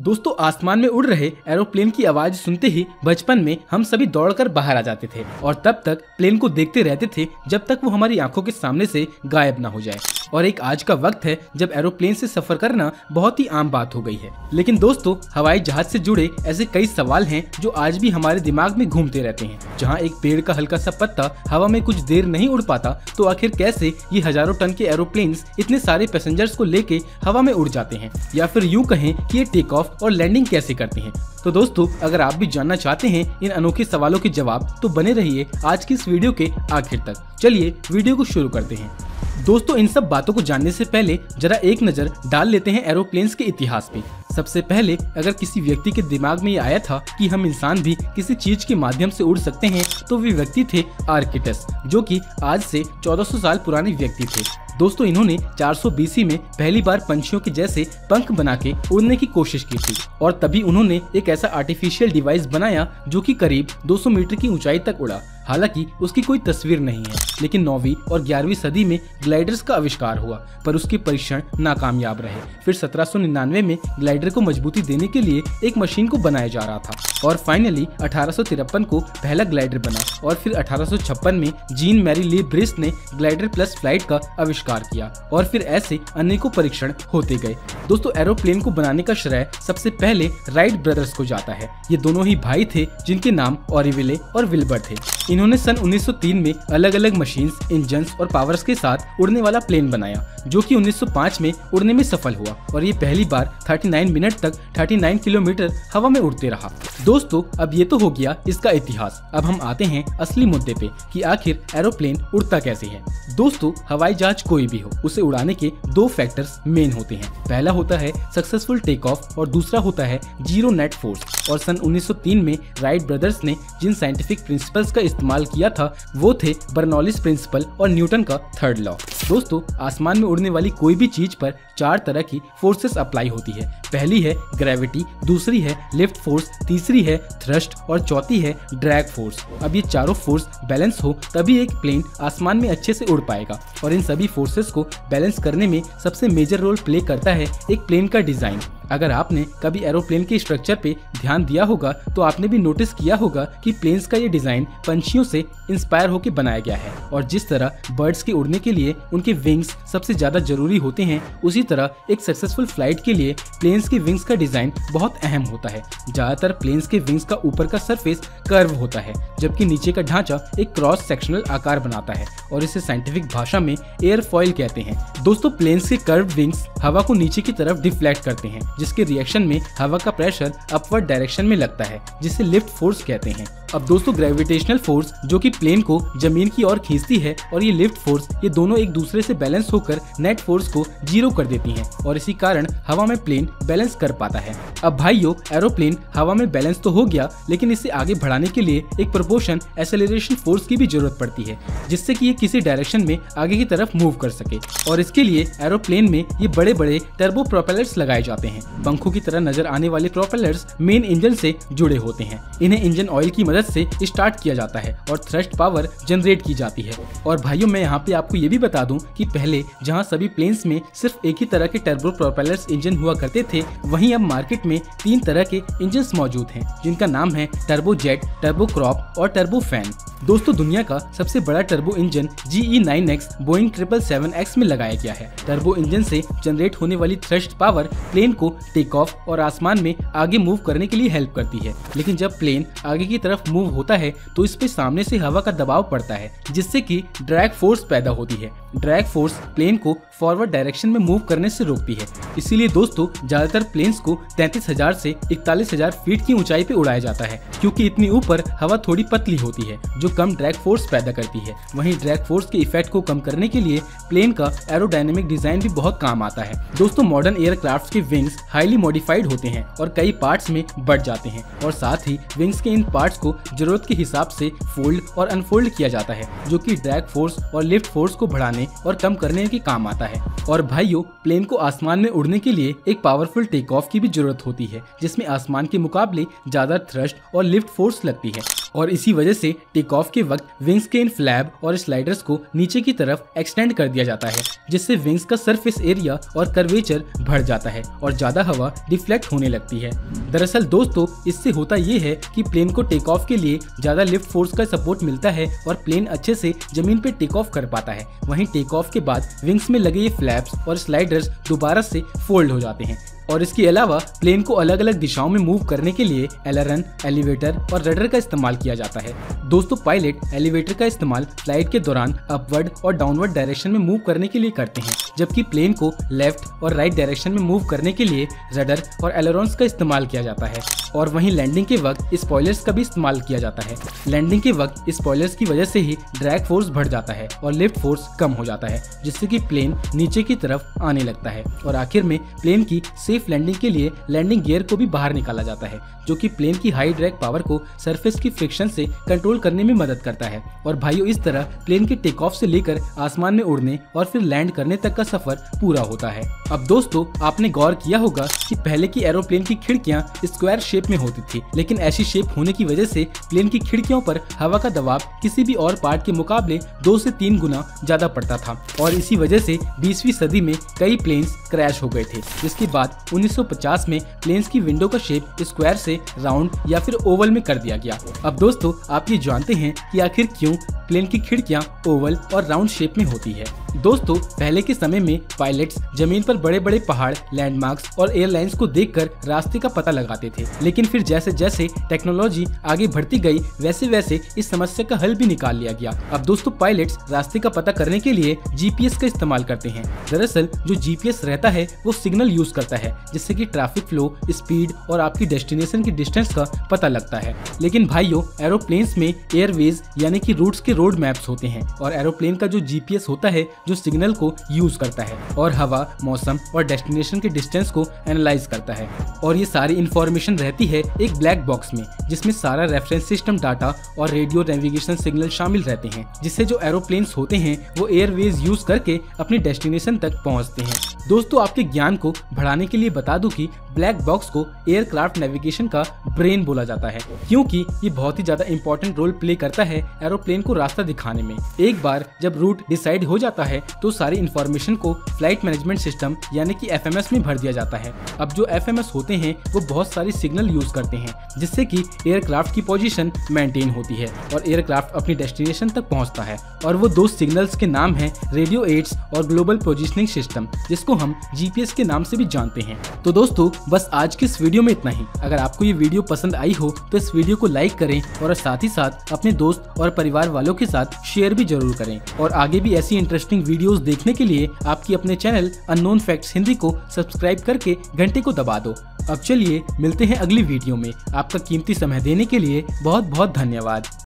दोस्तों, आसमान में उड़ रहे एरोप्लेन की आवाज़ सुनते ही बचपन में हम सभी दौड़कर बाहर आ जाते थे और तब तक प्लेन को देखते रहते थे जब तक वो हमारी आँखों के सामने से गायब ना हो जाए। और एक आज का वक्त है जब एरोप्लेन से सफ़र करना बहुत ही आम बात हो गई है। लेकिन दोस्तों, हवाई जहाज़ से जुड़े ऐसे कई सवाल हैं जो आज भी हमारे दिमाग में घूमते रहते हैं। जहाँ एक पेड़ का हल्का सा पत्ता हवा में कुछ देर नहीं उड़ पाता तो आखिर कैसे ये हज़ारों टन के एरोप्लेन इतने सारे पैसेंजर्स को लेके हवा में उड़ जाते हैं? या फिर यूँ कहें कि ये टेक ऑफ़ और लैंडिंग कैसे करते हैं? तो दोस्तों, अगर आप भी जानना चाहते हैं इन अनोखे सवालों के जवाब तो बने रहिए आज की इस वीडियो के आखिर तक। चलिए वीडियो को शुरू करते हैं। दोस्तों, इन सब बातों को जानने से पहले जरा एक नज़र डाल लेते हैं एरोप्लेन्स के इतिहास पे। सबसे पहले, अगर किसी व्यक्ति के दिमाग में ये आया था कि हम इंसान भी किसी चीज़ के माध्यम से उड़ सकते हैं तो वे व्यक्ति थे आर्किटस, जो कि आज से 1400 साल पुराने व्यक्ति थे। दोस्तों, इन्होंने 400 बीसी में पहली बार पंछियों के जैसे पंख बना के उड़ने की कोशिश की थी, और तभी उन्होंने एक ऐसा आर्टिफिशियल डिवाइस बनाया जो कि करीब 200 मीटर की ऊंचाई तक उड़ा। हालाँकि उसकी कोई तस्वीर नहीं है, लेकिन नौवीं और ग्यारहवीं सदी में ग्लाइडर्स का आविष्कार हुआ, पर उसके परीक्षण नाकामयाब रहे। फिर 1799 में ग्लाइडर को मजबूती देने के लिए एक मशीन को बनाया जा रहा था, और फाइनली अठारह सौ तिरपन को पहला ग्लाइडर बना, और फिर अठारह सौ छप्पन में जीन मैरी ली ब्रिस ने ग्लाइडर प्लस फ़्लाइट का आविष्कार किया, और फिर ऐसे अनेकों परीक्षण होते गए। दोस्तों, एरोप्लेन को बनाने का श्रेय सबसे पहले राइट ब्रदर्स को जाता है। ये दोनों ही भाई थे जिनके नाम ऑरिविले और विल्बर थे। इन्होंने सन 1903 में अलग अलग मशीन इंजन और पावर्स के साथ उड़ने वाला प्लेन बनाया, जो कि 1905 में उड़ने में सफल हुआ और ये पहली बार 39 मिनट तक 39 किलोमीटर हवा में उड़ते रहा। दोस्तों, अब ये तो हो गया इसका इतिहास। अब हम आते हैं असली मुद्दे पे कि आखिर एरोप्लेन उड़ता कैसे है। दोस्तों, हवाई जहाज़ कोई भी हो, उसे उड़ाने के दो फैक्टर्स मेन होते हैं। पहला होता है सक्सेसफुल टेक ऑफ़ और दूसरा होता है ज़ीरो नेट फोर्स और सन 1903 में राइट ब्रदर्स ने जिन साइंटिफिक प्रिंसिपल्स का इस्तेमाल किया था, वो थे बर्नौलिस प्रिंसिपल और न्यूटन का थर्ड लॉ दोस्तों, आसमान में उड़ने वाली कोई भी चीज़ पर चार तरह की फोर्सेस अप्लाई होती है। पहली है ग्रेविटी दूसरी है लिफ्ट फोर्स तीसरी है थ्रस्ट और चौथी है ड्रैग फोर्स अब ये चारों फोर्स बैलेंस हो, तभी एक प्लेन आसमान में अच्छे से उड़ पाएगा और इन सभी फोर्सेस को बैलेंस करने में सबसे मेजर रोल प्ले करता है एक प्लेन का डिज़ाइन अगर आपने कभी एरोप्लेन के स्ट्रक्चर पे ध्यान दिया होगा तो आपने भी नोटिस किया होगा कि प्लेन्स का ये डिज़ाइन पंछियों से इंस्पायर होकर बनाया गया है। और जिस तरह बर्ड्स के उड़ने के लिए उनके विंग्स सबसे ज़्यादा ज़रूरी होते हैं, उसी तरह एक सक्सेसफुल फ़्लाइट के लिए प्लेन्स के विंग्स का डिज़ाइन बहुत अहम होता है। ज़्यादातर प्लेन्स के विंग्स का ऊपर का सरफेस कर्व होता है, जबकि नीचे का ढांचा एक क्रॉस सेक्शनल आकार बनाता है, और इसे साइंटिफिक भाषा में एयर फॉइल कहते हैं। दोस्तों प्लेन्स के कर्व विंग्स हवा को नीचे की तरफ़ डिफ्लेक्ट करते हैं जिसके रिएक्शन में हवा का प्रेशर अपवर्ड डायरेक्शन में लगता है, जिसे लिफ्ट फोर्स कहते हैं। अब दोस्तों ग्रेविटेशनल फोर्स जो कि प्लेन को ज़मीन की ओर खींचती है और ये लिफ्ट फोर्स ये दोनों एक दूसरे से बैलेंस होकर नेट फोर्स को ज़ीरो कर देती हैं और इसी कारण हवा में प्लेन बैलेंस कर पाता है। अब भाइयों एरोप्लेन हवा में बैलेंस तो हो गया, लेकिन इसे आगे बढ़ाने के लिए एक प्रपोर्शन एसेलरेशन फोर्स की भी ज़रूरत पड़ती है, जिससे कि ये किसी डायरेक्शन में आगे की तरफ़ मूव कर सके। और इसके लिए एरोप्लेन में ये बड़े बड़े टर्बो प्रोपेलर्स लगाए जाते हैं। पंखों की तरह नज़र आने वाले प्रोपेलर्स मेन इंजन से जुड़े होते हैं। इन्हें इंजन ऑयल की मदद से स्टार्ट किया जाता है और थ्रस्ट पावर जनरेट की जाती है। और भाइयों, मैं यहाँ पे आपको ये भी बता दूँ की पहले जहाँ सभी प्लेन्स में सिर्फ़ एक ही तरह के टर्बो प्रोपेलर्स इंजन हुआ करते थे, वहीं अब मार्केट में तीन तरह के इंजन मौजूद हैं, जिनका नाम है टर्बो जेट टर्बो क्रॉप और टर्बो फ़ैन दोस्तों, दुनिया का सबसे बड़ा turbo engine G E nine X Boeing triple seven X में लगाया गया है। टर्बो इंजन से जनरेट होने वाली थ्रस्ट पावर प्लेन को टेक ऑफ़ और आसमान में आगे मूव करने के लिए हेल्प करती है। लेकिन जब प्लेन आगे की तरफ़ मूव होता है तो इस पे सामने से हवा का दबाव पड़ता है, जिससे कि ड्रैग फोर्स पैदा होती है। ड्रैग फोर्स प्लेन को फॉरवर्ड डायरेक्शन में मूव करने से रोकती है। इसीलिए दोस्तों, ज़्यादातर प्लेन्स को तैतीस हज़ार से इकतालीस हज़ार फीट की ऊंचाई पे उड़ाया जाता है, क्योंकि इतनी ऊपर हवा थोड़ी पतली होती है, जो कम ड्रैग फोर्स पैदा करती है। वहीं ड्रैग फोर्स के इफ़ेक्ट को कम करने के लिए प्लेन का एरोडायनेमिक डिज़ाइन भी बहुत काम आता है। दोस्तों मॉडर्न एयरक्राफ्ट के विंग्स हाईली मॉडिफाइड होते हैं और कई पार्ट्स में बढ़ जाते हैं और साथ ही विंग्स के इन पार्ट्स को ज़रूरत के हिसाब से फोल्ड और अनफोल्ड किया जाता है, जो कि ड्रैग फोर्स और लिफ्ट फोर्स को बढ़ाने और कम करने के काम आता है। और भाइयों प्लेन को आसमान में उड़ने के लिए एक पावरफुल टेक ऑफ़ की भी ज़रूरत होती है, जिसमें आसमान के मुकाबले ज़्यादा थ्रस्ट और लिफ्ट फोर्स लगती है। और इसी वजह से टेक ऑफ़ के वक्त विंग्स के इन फ्लैब और स्लाइडर्स को नीचे की तरफ़ एक्सटेंड कर दिया जाता है, जिससे विंग्स का सरफेस एरिया और कर्वेचर बढ़ जाता है और ज़्यादा हवा डिफ्लेक्ट होने लगती है। दरअसल दोस्तों, इससे होता ये है कि प्लेन को टेक ऑफ़ के लिए ज़्यादा लिफ्ट फोर्स का सपोर्ट मिलता है और प्लेन अच्छे से ज़मीन पे टेक ऑफ़ कर पाता है। वहीं टेक ऑफ़ के बाद विंग्स में लगे ये फ्लैप्स और स्लाइडर्स दोबारा से फोल्ड हो जाते हैं। और इसके अलावा प्लेन को अलग अलग दिशाओं में मूव करने के लिए एलरन एलिवेटर और रडर का इस्तेमाल किया जाता है। दोस्तों पायलट एलिवेटर का इस्तेमाल फ़्लाइट के दौरान अपवर्ड और डाउनवर्ड डायरेक्शन में मूव करने के लिए करते हैं, जबकि प्लेन को लेफ़्ट और राइट डायरेक्शन में मूव करने के लिए रडर और एलरॉन्स का इस्तेमाल किया जाता है। और वहीं लैंडिंग के वक्त स्पॉयलर्स का भी इस्तेमाल किया जाता है। लैंडिंग के वक्त स्पॉयलर्स की वजह से ही ड्रैग फोर्स बढ़ जाता है और लिफ्ट फोर्स कम हो जाता है, जिससे कि प्लेन नीचे की तरफ़ आने लगता है। और आखिर में प्लेन की सेफ़ लैंडिंग के लिए लैंडिंग गियर को भी बाहर निकाला जाता है, जो कि प्लेन की हाई ड्रैग पावर को सरफेस की फ्रिक्शन से कंट्रोल करने में मदद करता है। और भाइयों, इस तरह प्लेन के टेक ऑफ़ से लेकर आसमान में उड़ने और फिर लैंड करने तक का सफ़र पूरा होता है। अब दोस्तों, आपने गौर किया होगा कि पहले की एरोप्लेन की खिड़कियाँ स्क्वायर शेप में होती थी, लेकिन ऐसी शेप होने की वजह से प्लेन की खिड़कियों पर हवा का दबाव किसी भी और पार्ट के मुकाबले दो से तीन गुना ज़्यादा पड़ता था। और इसी वजह से 20वीं सदी में कई प्लेन्स क्रैश हो गए थे, जिसके बाद 1950 में प्लेन्स की विंडो का शेप स्क्वायर से राउंड या फिर ओवल में कर दिया गया। अब दोस्तों, आप ये जानते हैं कि आखिर क्यों प्लेन की खिड़कियाँ ओवल और राउंड शेप में होती है। दोस्तों, पहले के समय में पायलट्स ज़मीन पर बड़े बड़े पहाड़ लैंडमार्क्स और एयरलाइंस को देखकर रास्ते का पता लगाते थे। लेकिन फिर जैसे जैसे टेक्नोलॉजी आगे बढ़ती गई वैसे वैसे इस समस्या का हल भी निकाल लिया गया। अब दोस्तों पायलट्स रास्ते का पता करने के लिए जीपीएस का इस्तेमाल करते हैं। दरअसल, जो जीपीएस रहता है, वो सिग्नल यूज़ करता है, जिससे की ट्रैफ़िक फ्लो स्पीड और आपकी डेस्टिनेशन की डिस्टेंस का पता लगता है। लेकिन भाइयों एरोप्लेन्स में एयरवेज यानी कि रूट्स के रोड मैप्स होते हैं और एरोप्लेन का जो जीपीएस होता है जो सिग्नल को यूज़ करता है और हवा, मौसम और डेस्टिनेशन के डिस्टेंस को एनालाइज करता है। और ये सारी इन्फॉर्मेशन रहती है एक ब्लैक बॉक्स में, जिसमें सारा रेफरेंस सिस्टम, डाटा और रेडियो नेविगेशन सिग्नल शामिल रहते हैं, जिससे जो एरोप्लेन्स होते हैं, वो एयरवेज यूज़ करके अपने डेस्टिनेशन तक पहुँचते हैं। दोस्तों, आपके ज्ञान को बढ़ाने के लिए बता दूँ कि ब्लैक बॉक्स को एयरक्राफ्ट नेविगेशन का ब्रेन बोला जाता है, क्योंकि ये बहुत ही ज़्यादा इंपॉर्टेंट रोल प्ले करता है एरोप्लेन को रास्ता दिखाने में। एक बार जब रूट डिसाइड हो जाता है तो सारी इन्फॉर्मेशन को फ़्लाइट मैनेजमेंट सिस्टम यानी कि एफएमएस में भर दिया जाता है। अब जो एफएमएस होते हैं, वो बहुत सारी सिग्नल यूज़ करते हैं, जिससे की एयरक्राफ्ट की पोजिशन मेंटेन होती है और एयरक्राफ्ट अपनी डेस्टिनेशन तक पहुँचता है। और वो दो सिग्नल्स के नाम है रेडियो एड्स और ग्लोबल पोजिशनिंग सिस्टम जिसको हम जीपीएस के नाम से भी जानते हैं। तो दोस्तों, बस आज के इस वीडियो में इतना ही। अगर आपको ये वीडियो पसंद आई हो तो इस वीडियो को लाइक करें और साथ ही साथ अपने दोस्त और परिवार वालों के साथ शेयर भी ज़रूर करें। और आगे भी ऐसी इंटरेस्टिंग वीडियोस देखने के लिए आपकी अपने चैनल अननोन फैक्ट्स हिंदी को सब्सक्राइब करके घंटे को दबा दो। अब चलिए मिलते हैं अगली वीडियो में। आपका कीमती समय देने के लिए बहुत बहुत धन्यवाद।